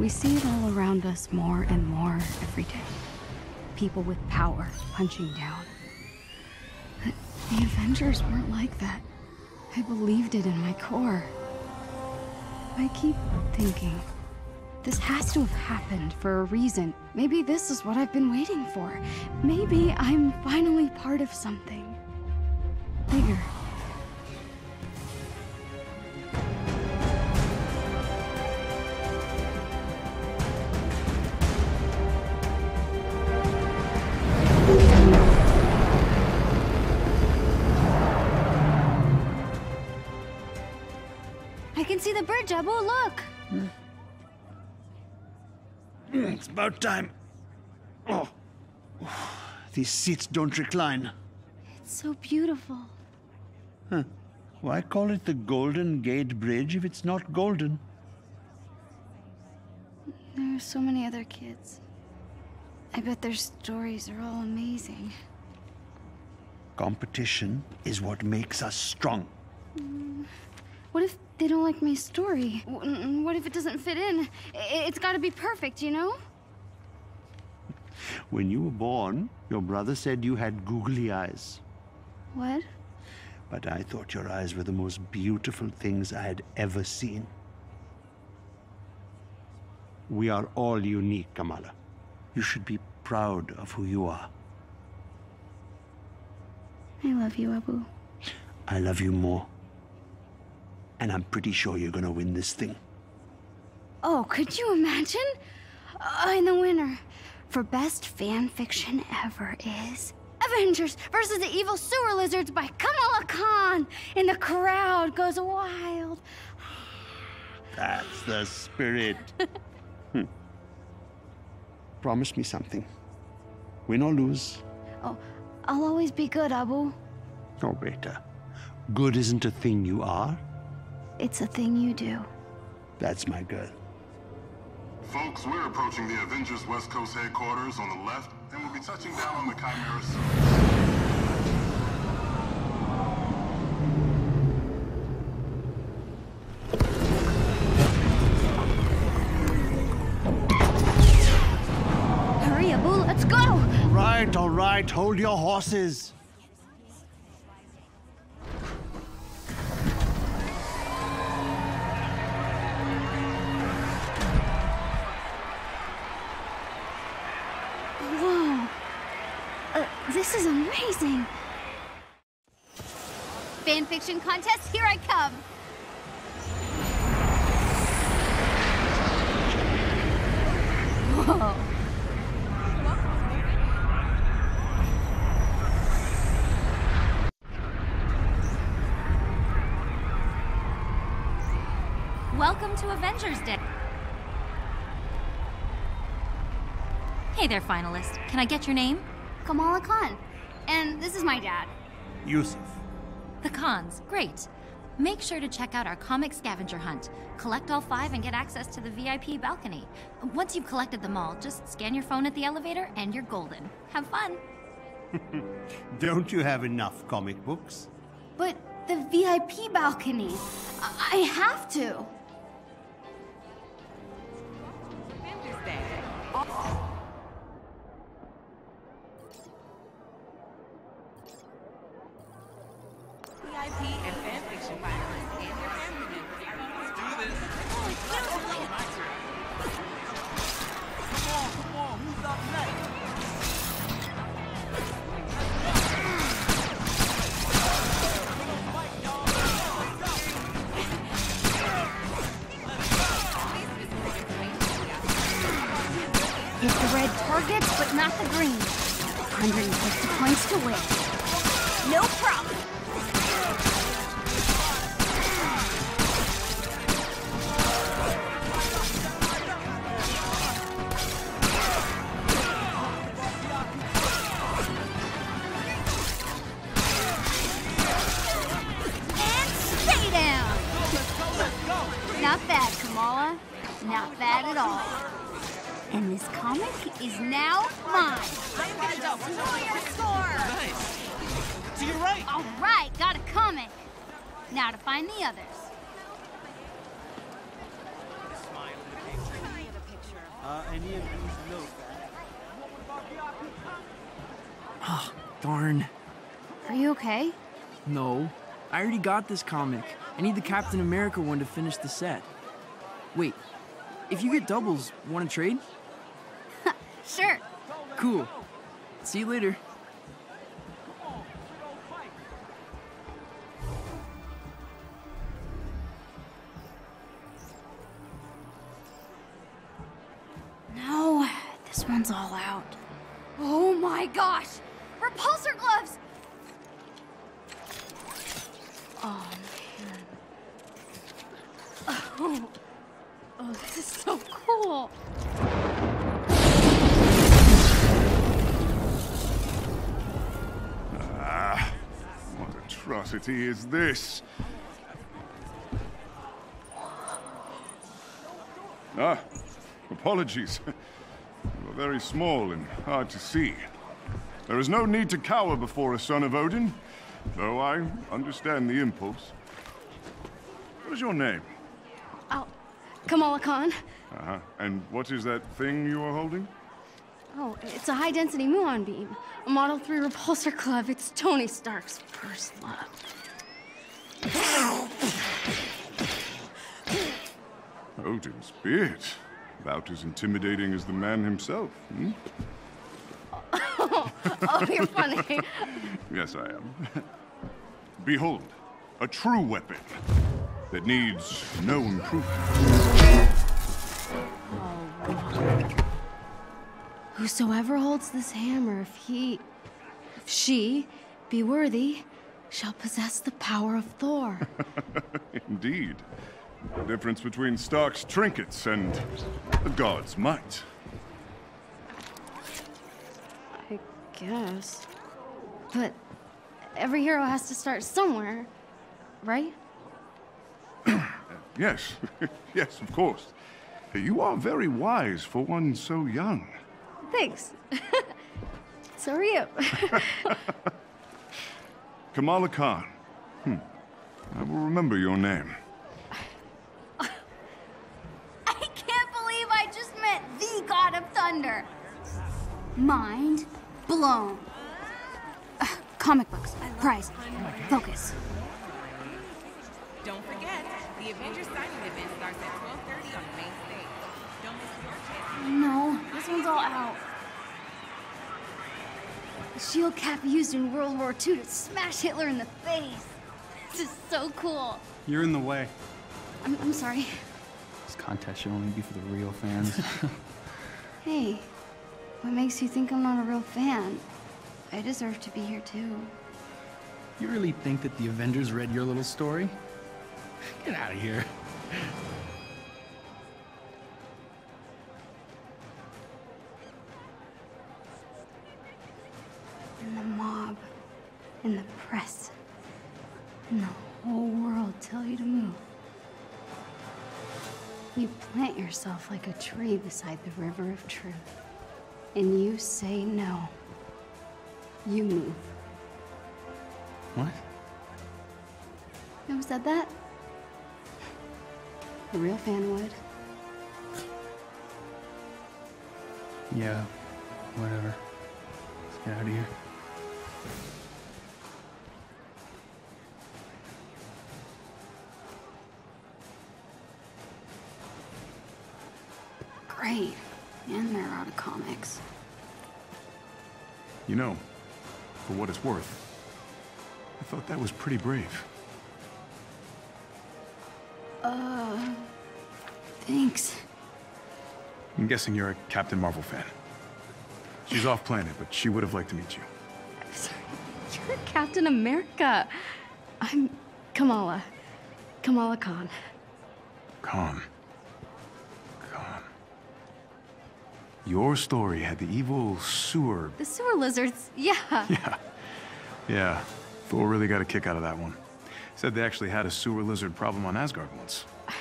We see it all around us more and more every day. People with power punching down. But the Avengers weren't like that. I believed it in my core. I keep thinking, this has to have happened for a reason. Maybe this is what I've been waiting for. Maybe I'm finally part of something bigger. About time. Oh. These seats don't recline. It's so beautiful. Why call it the Golden Gate Bridge if it's not golden? There are so many other kids. I bet their stories are all amazing. Competition is what makes us strong. Mm. What if they don't like my story? What if it doesn't fit in? It's got to be perfect, you know? When you were born, your brother said you had googly eyes. What? But I thought your eyes were the most beautiful things I had ever seen. We are all unique, Kamala. You should be proud of who you are. I love you, Abu. I love you more. And I'm pretty sure you're gonna win this thing. Oh, could you imagine? Uh, and the winner for best fan fiction ever is Avengers versus the Evil Sewer Lizards by Kamala Khan. And the crowd goes wild. That's the spirit. Hmm. Promise me something. Win or lose. Oh, I'll always be good, Abu. Oh, Beta. Good isn't a thing you are. It's a thing you do. That's my girl. Folks, we're approaching the Avengers West Coast headquarters on the left, and we'll be touching down on the Chimera soon. Hurry, Abu, let's go! All right, all right. Hold your horses. Welcome to Avengers Day. Hey there, finalist. Can I get your name? Kamala Khan. And this is my dad. Yusuf. The Khans. Great. Make sure to check out our comic scavenger hunt. Collect all five and get access to the VIP balcony. Once you've collected them all, just scan your phone at the elevator and you're golden. Have fun. Don't you have enough comic books? But the VIP balcony. I, I have to. Any of these look. Ah, darn. Are you okay? No. I already got this comic. I need the Captain America one to finish the set. Wait, if you get doubles, want to trade? Sure. Cool. See you later. Apologies. You are very small and hard to see. There is no need to cower before a son of Odin, though I understand the impulse. What is your name? Oh, Kamala Khan. Uh-huh. And what is that thing you are holding? Oh, it's a high density muon beam. A Model 3 repulsor club. It's Tony Stark's first love. Odin's beard. About as intimidating as the man himself, hmm? Oh, you're funny. Yes, I am. Behold, a true weapon that needs no improvement. Whosoever holds this hammer, if he, if she be worthy, shall possess the power of Thor. Indeed. The difference between Stark's trinkets and the god's might. I guess. But every hero has to start somewhere, right? Yes, yes, of course. You are very wise for one so young. Thanks. so are you. Kamala Khan. Hmm. I will remember your name. I can't believe I just met the God of Thunder. Mind blown. Ugh, comic books, prize, focus. Don't forget, the Avengers signing event starts at 12:30 on the main stage. Don't miss your chance. No, this one's all out. The shield cap used in World War II to smash Hitler in the face. This is so cool. You're in the way. I'm, I'm sorry. This contest should only be for the real fans. Hey, what makes you think I'm not a real fan? I deserve to be here too. you really think that the Avengers read your little story? Get out of here. And the mob, and the press, and the whole world tell you to move. You plant yourself like a tree beside the river of truth, and you say no. You move. What? Who said that? A real fan would. Yeah, whatever. Let's get out of here. Great. And they're out of comics. You know, for what it's worth, I thought that was pretty brave. Uh. Thanks. I'm guessing you're a Captain Marvel fan. She's off planet, but she would have liked to meet you. I'm Sorry. You're Captain America. I'm Kamala. Kamala Khan. Calm. Your story had the evil sewer. The sewer lizards, yeah. Yeah. Yeah. Thor really got a kick out of that one. Said they actually had a sewer lizard problem on Asgard once.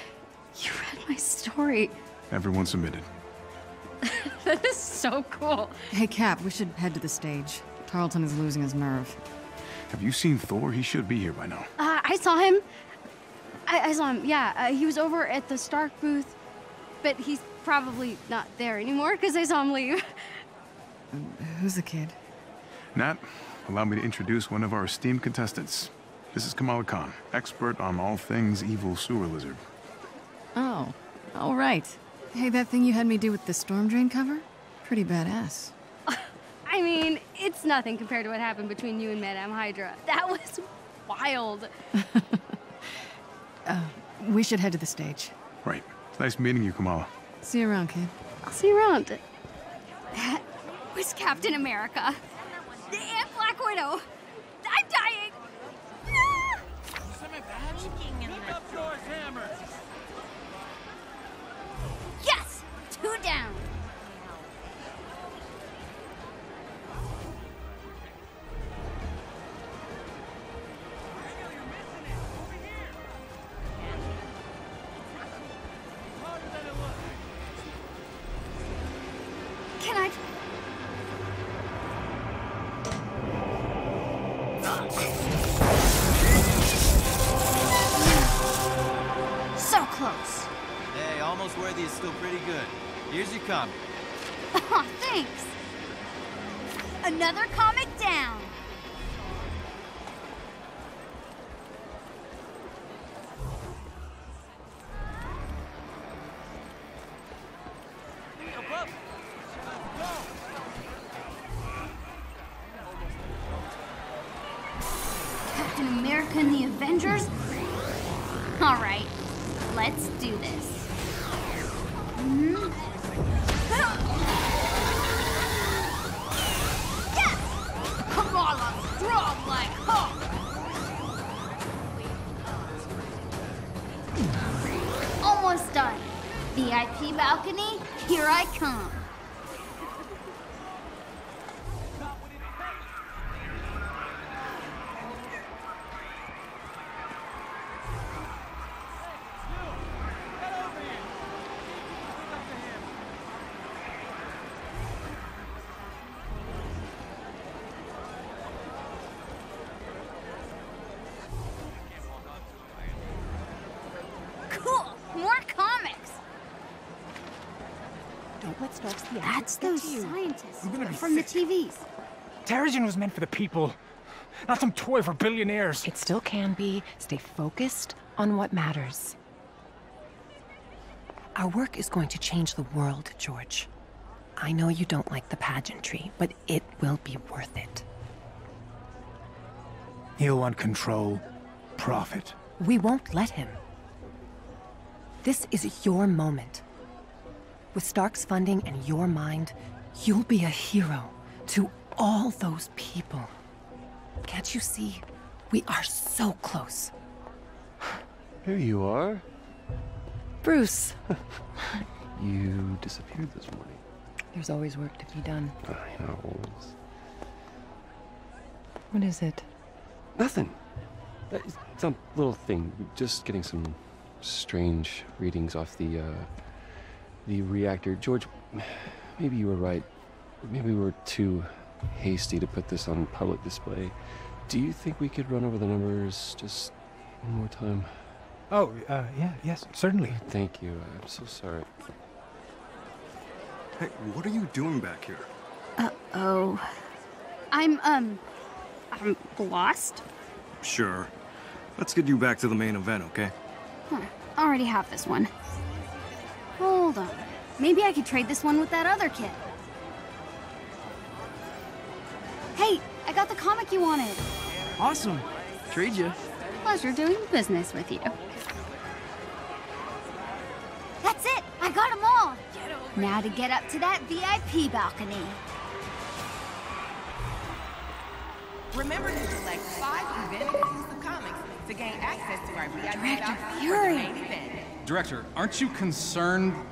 You read my story. Everyone submitted. That is so cool. Hey, Cap, we should head to the stage. Tarleton is losing his nerve. Have you seen Thor? He should be here by now. Uh, I saw him. I, I saw him, yeah. Uh, he was over at the Stark booth, but he's probably not there anymore because I saw him leave. Who's the kid? Nat, allow me to introduce one of our esteemed contestants. This is Kamala Khan, expert on all things evil sewer lizard. Oh, all right. Hey, that thing you had me do with the storm drain cover? Pretty badass. I mean, it's nothing compared to what happened between you and Madame Hydra. That was wild. Uh, we should head to the stage. Right. It's nice meeting you, Kamala. See you around, kid. I'll see you around. That was Captain America. And Black Widow. I'm dying. Yes! Two down. I come. That's those scientists I'm gonna be from the. TVs. Terrigen was meant for the people, not some toy for billionaires. It still can be. Stay focused on what matters. Our work is going to change the world, George. I know you don't like the pageantry, but it will be worth it. He'll want control, profit. We won't let him. This is your moment. With Stark's funding and your mind, you'll be a hero to all those people. Can't you see? We are so close. Here you are. Bruce, You disappeared this morning. there's always work to be done. I know. What is it? Nothing. It's some little thing. Just getting some strange readings off the uh, the reactor. George, maybe you were right. Maybe we were too hasty to put this on public display. Do you think we could run over the numbers just one more time? Oh, uh, yeah, yes, certainly. Thank you. I'm so sorry. Hey, what are you doing back here? Uh-oh. I'm, um, I'm lost. Sure. Let's get you back to the main event, okay? Huh. Already have this one. Hold on. Maybe I could trade this one with that other kid. Hey, I got the comic you wanted. Awesome. Trade you. Pleasure doing business with you. That's it! I got them all! Now to get up to that VIP balcony. Remember to select five event exclusive comics to gain access to our VIP Director vouchers for Fury. Director, aren't you concerned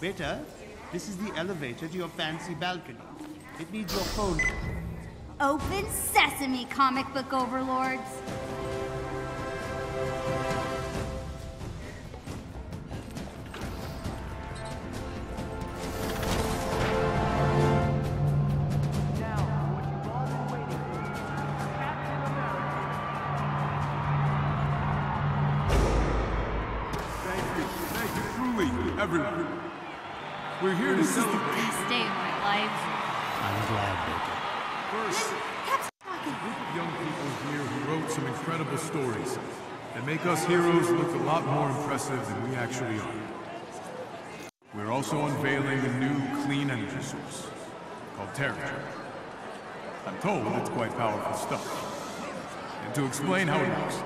Beta, this is the elevator to your fancy balcony. It needs your phone. Open sesame, comic book overlords. Lot more impressive than we actually are. We're also unveiling a new clean energy source called Terrigen. I'm told it's quite powerful stuff. And to explain how it works,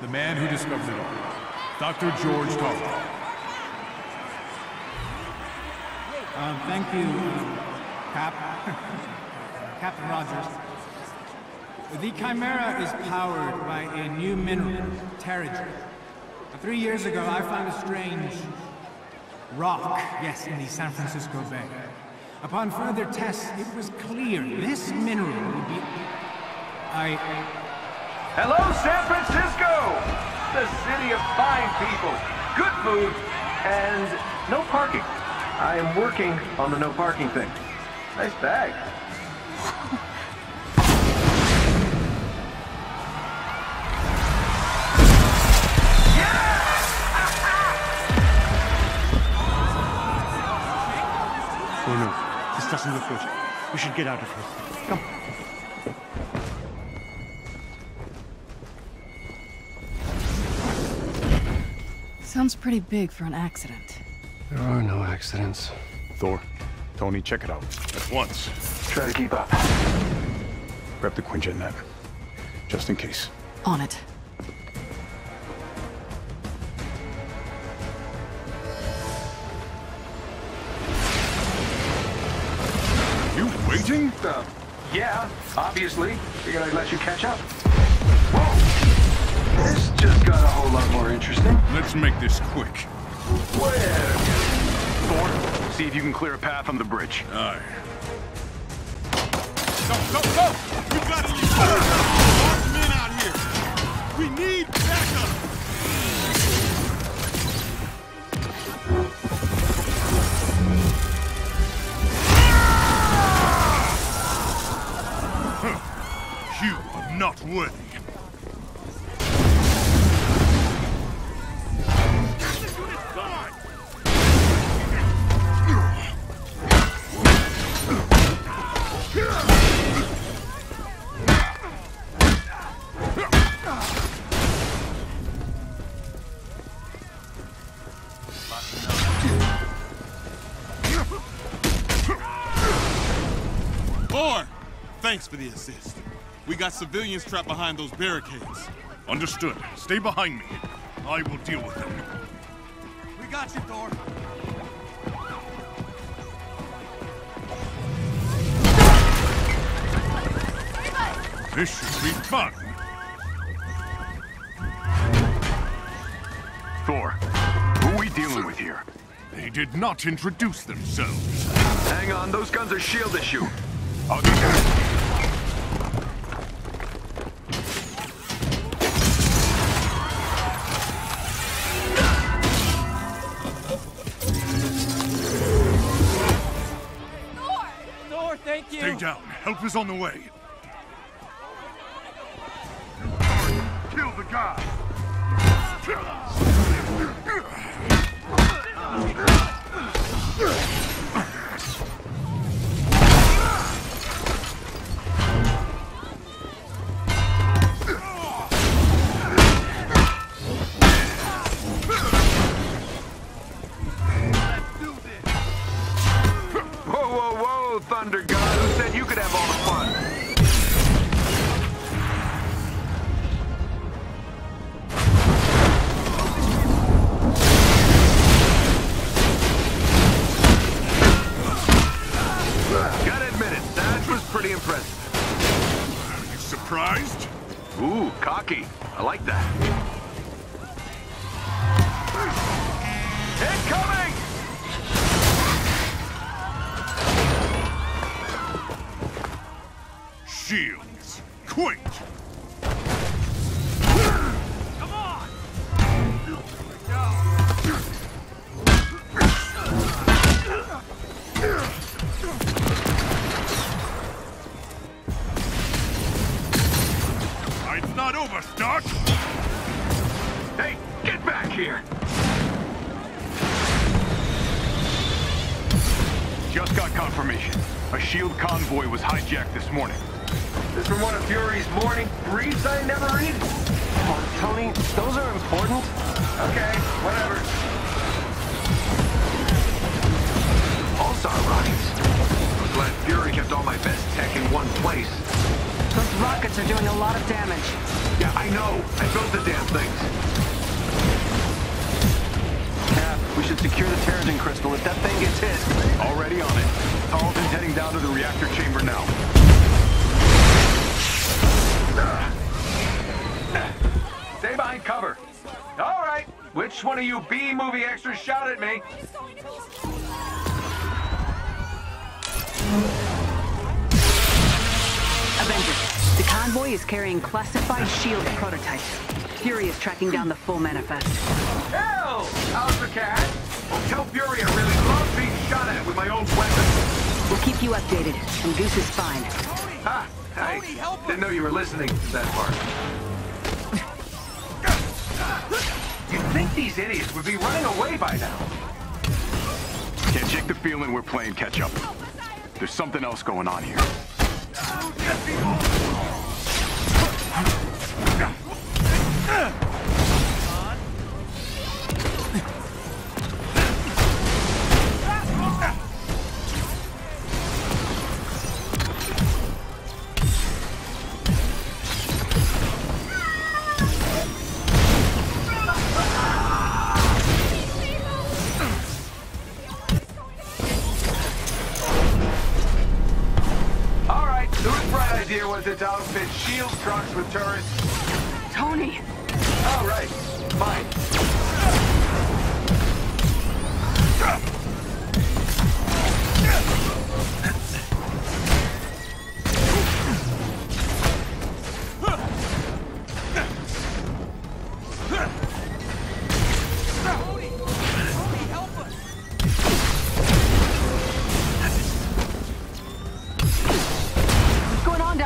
the man who discovered it all, Dr. George Tarleton. Um, thank you, Cap. Captain Rogers. The Chimera is powered by a new mineral, Terrigen. Three years ago, I found a strange rock, yes, in the San Francisco Bay. Upon further tests, it was clear this mineral would be... I... Hello, San Francisco! The city of fine people, good food, and no parking. I am working on the no parking thing. Nice bag. this doesn't look good. We should get out of here. Come. Sounds pretty big for an accident. There are no accidents. Thor, Tony, check it out. At once. Try to keep up. Grab the Quinjet Nat, just in case. On it. Uh, yeah, obviously. Figured I'd let you catch up. Whoa! This just got a whole lot more interesting. Let's make this quick. Where? Thor, see if you can clear a path on the bridge. Aye. Go, go, go! We gotta leave. Thanks for the assist. We got civilians trapped behind those barricades. Understood. Stay behind me. I will deal with them. We got you, Thor. This should be fun. Thor, who are we dealing with here? They did not introduce themselves. Hang on, those guns are shield issue. I'll do that. Thank you. Stay down. Help is on the way. Kill the guy. Whoa, Over, Stark! Hey, get back here! Just got confirmation. A SHIELD convoy was hijacked this morning. This from one of Fury's morning briefs I never read? Oh, Tony, those are important. Okay, whatever. Pulsar rockets. I'm glad Fury kept all my best tech in one place. Those rockets are doing a lot of damage. Yeah, I know. I built the damn things. Cap, we should secure the Terrigen crystal if that thing gets hit. Already on it. Tarleton's heading down to the reactor chamber now. Stay behind cover. All right. Which one of you B-movie extras shot at me? Convoy is carrying classified SHIELD prototypes. Fury is tracking down the full manifest. Hell! How's the cat? Well, tell Fury I really love being shot at with my own weapon. We'll keep you updated, and Goose is fine. Ha! I didn't know you were listening to that part. You'd think these idiots would be running away by now. Can't shake the feeling we're playing catch up. There's something else going on here.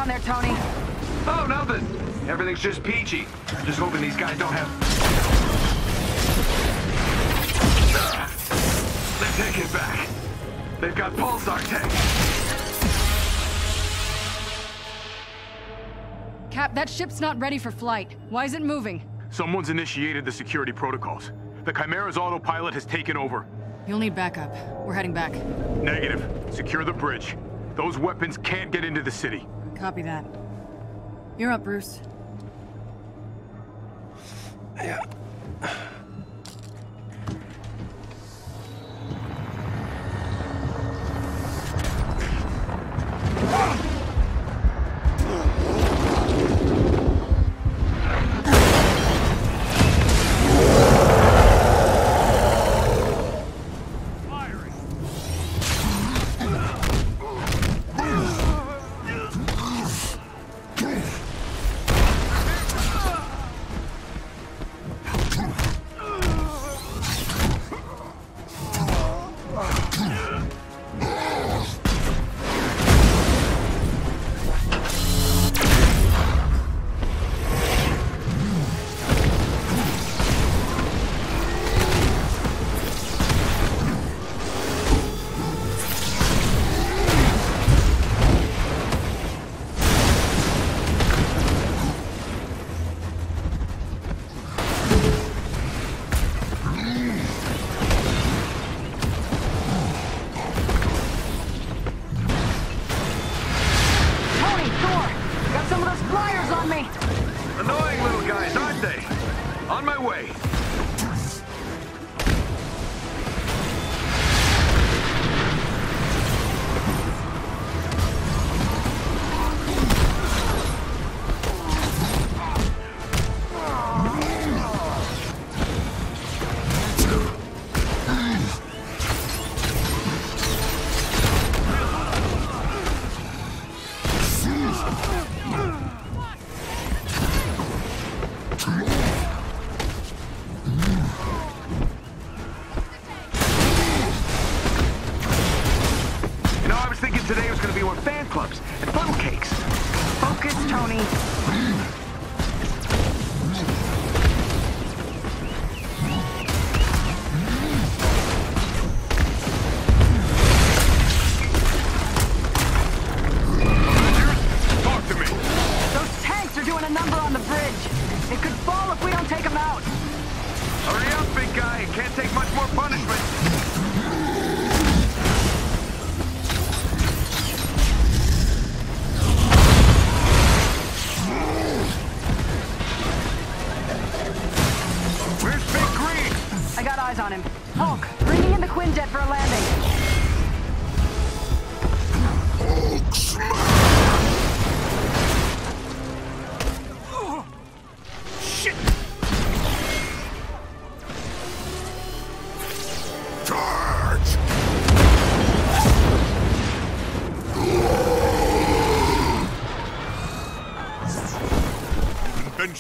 Down there, Tony? Oh, nothing. Everything's just peachy. Just hoping these guys don't have... They take it back. They've got pulsar tech. Cap, that ship's not ready for flight. Why is it moving? Someone's initiated the security protocols. The Chimera's autopilot has taken over. You'll need backup. We're heading back. Negative. Secure the bridge. Those weapons can't get into the city. Copy that. You're up, Bruce. today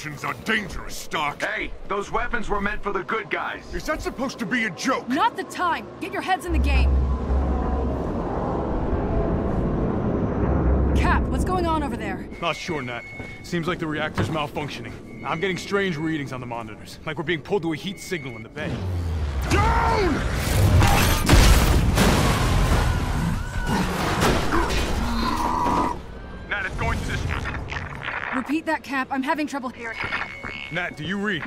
Inventions are dangerous, Stark. Hey, those weapons were meant for the good guys. Is that supposed to be a joke? Not the time. Get your heads in the game. Cap, what's going on over there? Not sure, Nat. Seems like the reactor's malfunctioning. I'm getting strange readings on the monitors, like we're being pulled to a heat signal in the bay. Nat, Repeat that, Cap. I'm having trouble hearing. Nat, do you read?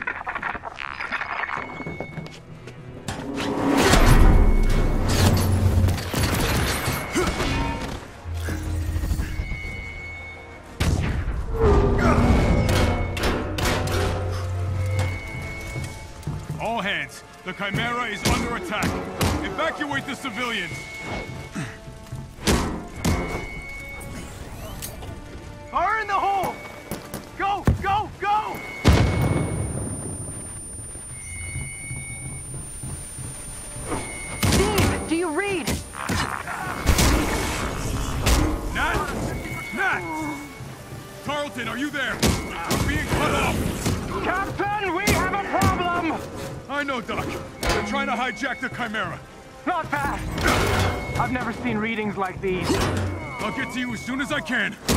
All hands, the Chimera is under attack. Evacuate the civilians. These. I'll get to you as soon as I can.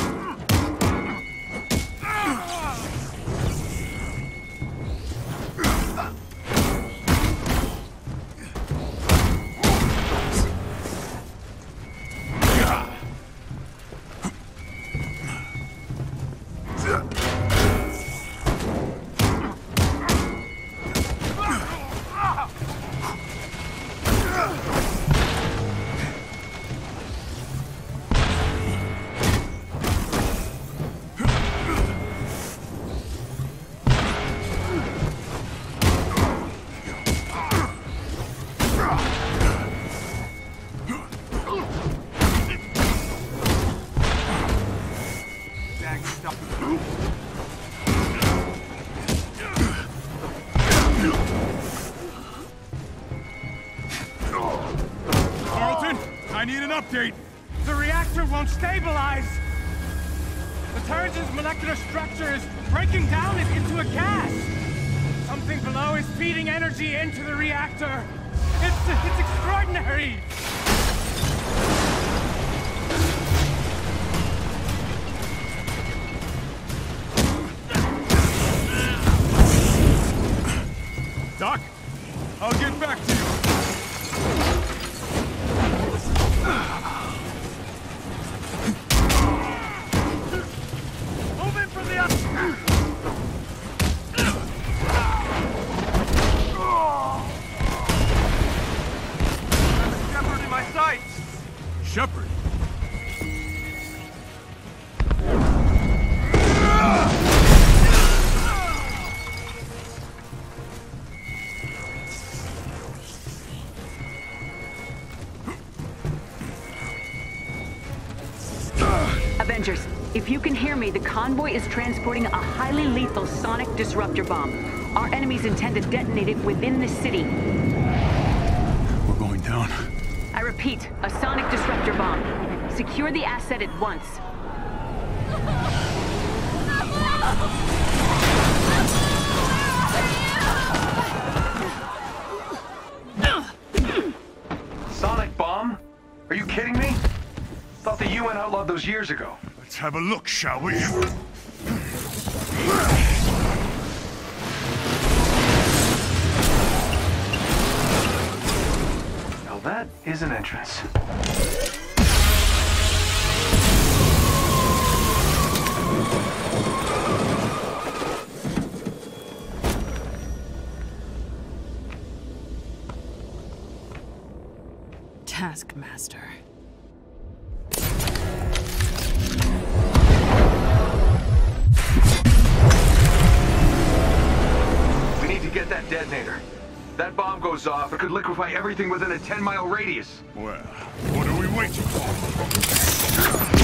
Update. The reactor won't stabilize! The Terrigen's molecular structure is breaking down it into a gas! Something below is feeding energy into the reactor! It's, it's extraordinary! Doc, I'll get back to you. the convoy is transporting a highly lethal sonic disruptor bomb. Our enemies intend to detonate it within the city. We're going down. I repeat, a sonic disruptor bomb. Secure the asset at once. Sonic bomb? Are you kidding me? Thought the UN outlawed those years ago have a look, shall we? Now that is an entrance. Taskmaster. goes off, it could liquefy everything within a 10-mile radius. Well, what are we waiting for?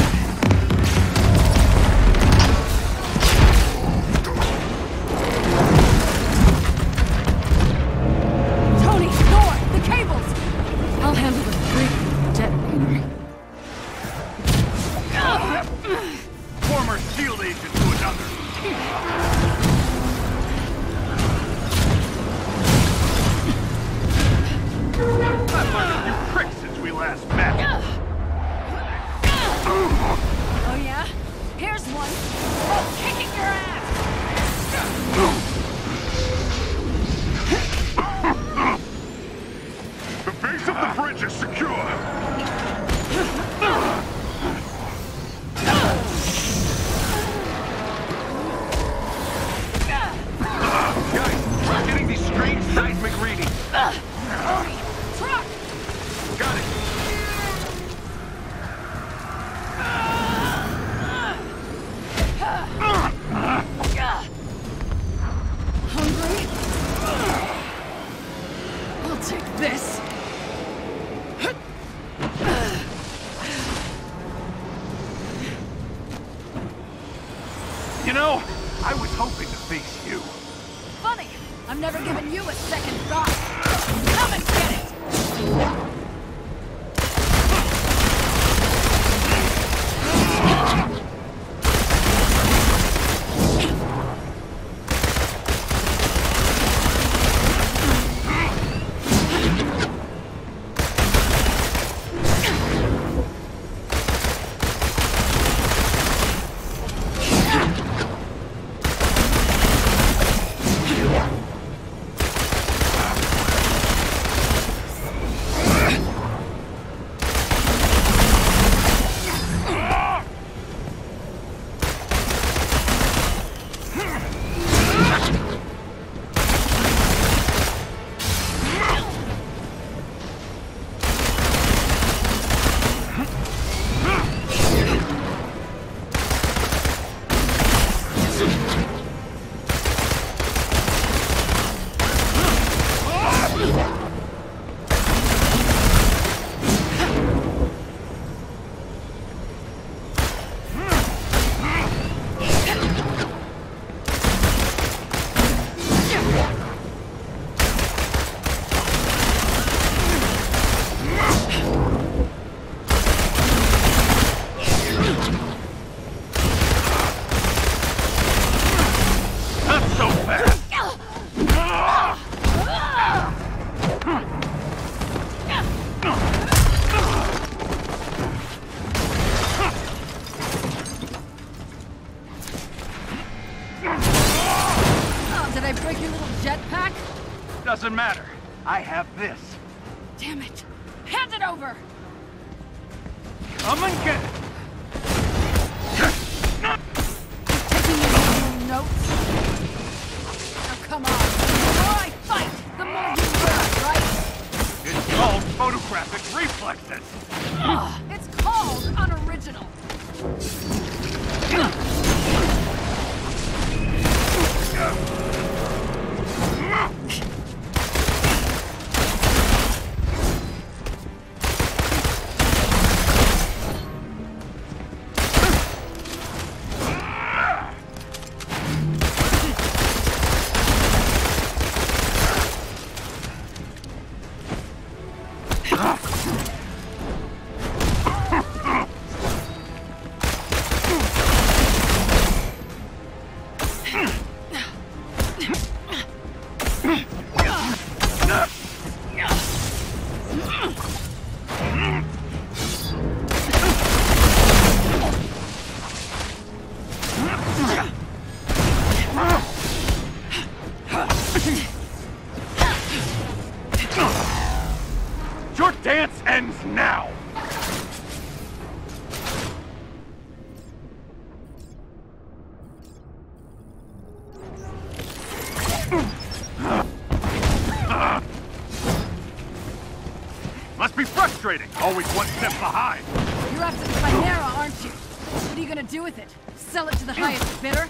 Must be frustrating, always one step behind. You're after the Chimera, aren't you? What are you gonna do with it? Sell it to the highest bidder?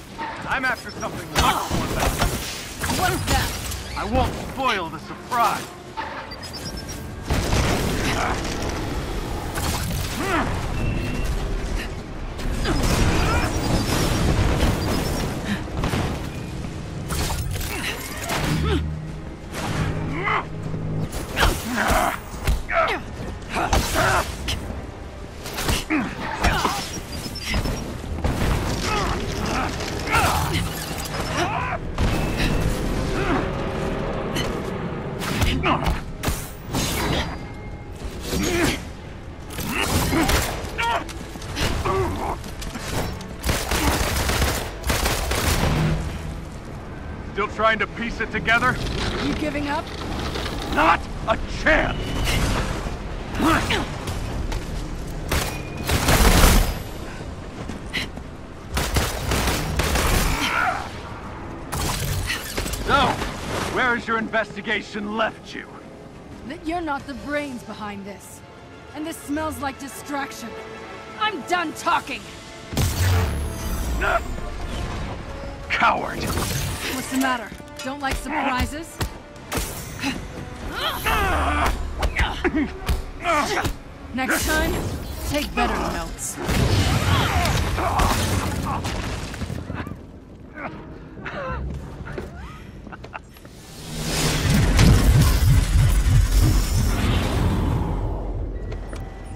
I'm after something much more valuable. What's that? I won't spoil the surprise. Piece it together? You giving up? Not a chance! So, where has your investigation left you? That you're not the brains behind this. And this smells like distraction. I'm done talking! Coward! What's the matter? Don't like surprises? Next time, take better notes.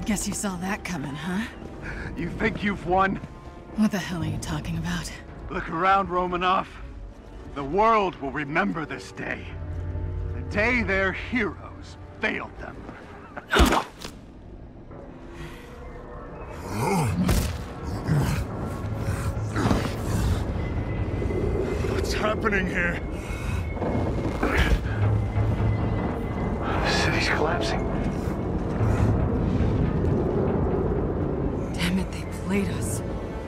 Guess you saw that coming, huh? You think you've won? What the hell are you talking about? Look around, Romanoff. The world will remember this day. The day their heroes failed them. What's happening here? The city's collapsing. Damn it, they played us.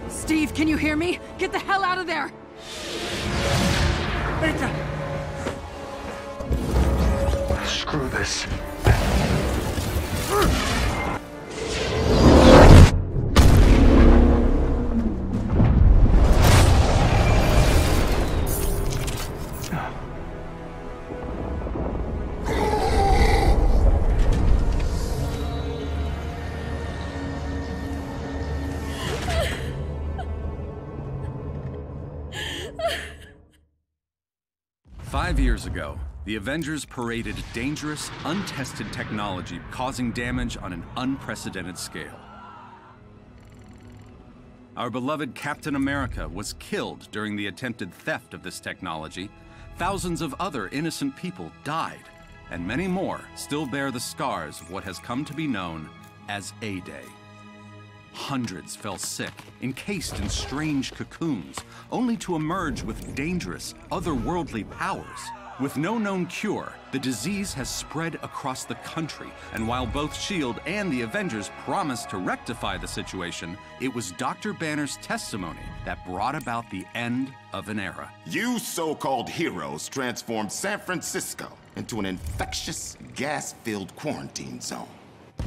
Steve, can you hear me? Get the hell out of there! Screw this. Years ago, the Avengers paraded dangerous, untested technology causing damage on an unprecedented scale. Our beloved Captain America was killed during the attempted theft of this technology. Thousands of other innocent people died, and many more still bear the scars of what has come to be known as A-Day. Hundreds fell sick, encased in strange cocoons, only to emerge with dangerous, otherworldly powers. With no known cure, the disease has spread across the country, and while both S.H.I.E.L.D. and the Avengers promised to rectify the situation, it was Dr. Banner's testimony that brought about the end of an era. You so-called heroes transformed San Francisco into an infectious, gas-filled quarantine zone.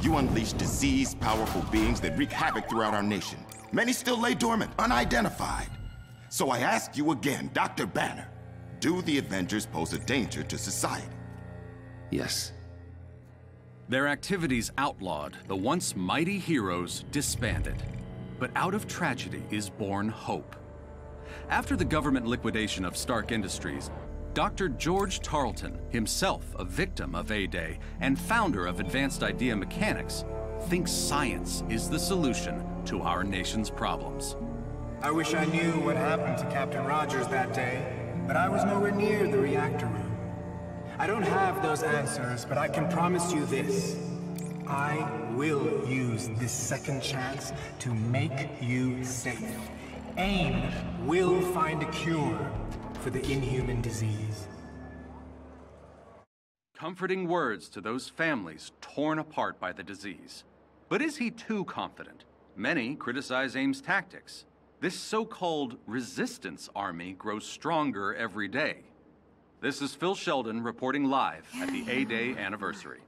You unleashed disease powerful beings that wreak havoc throughout our nation. Many still lay dormant, unidentified. So I ask you again, Dr. Banner, do the Avengers pose a danger to society? Yes. Their activities outlawed, the once mighty heroes disbanded. But out of tragedy is born hope. After the government liquidation of Stark Industries, Dr. George Tarleton, himself a victim of A-Day and founder of Advanced Idea Mechanics, thinks science is the solution to our nation's problems. I wish I knew what happened to Captain Rogers that day, but I was nowhere near the reactor room. I don't have those answers, but I can promise you this. I will use this second chance to make you safe. AIM will find a cure for the inhuman disease. comforting words to those families torn apart by the disease. But is he too confident? Many criticize AIM's tactics. This so-called resistance army grows stronger every day. This is Phil Sheldon reporting live at the A-Day anniversary.